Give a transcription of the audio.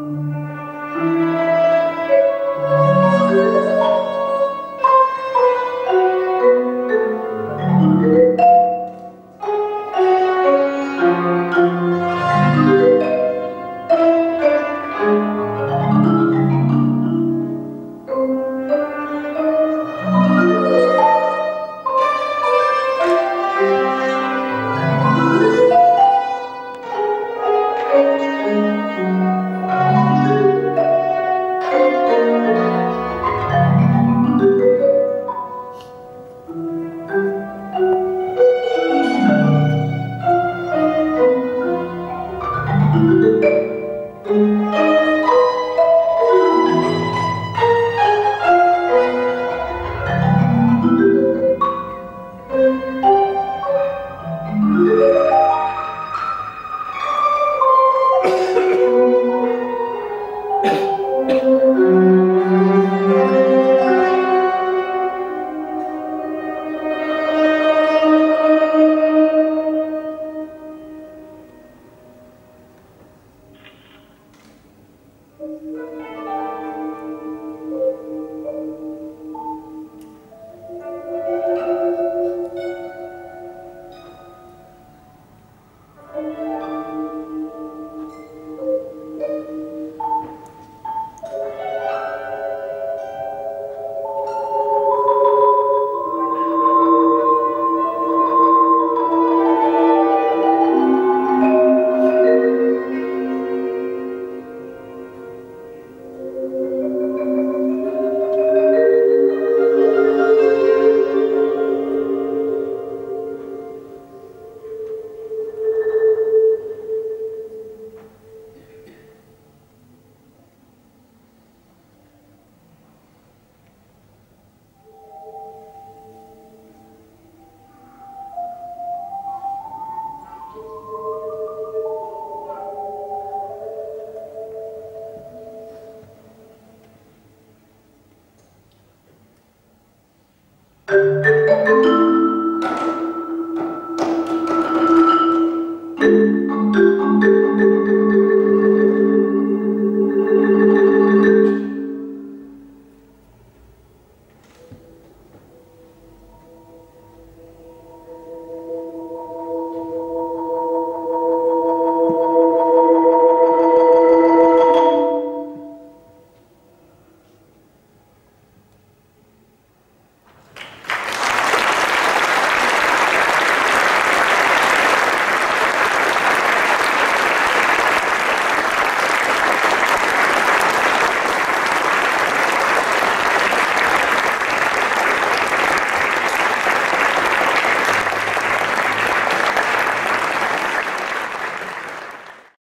Música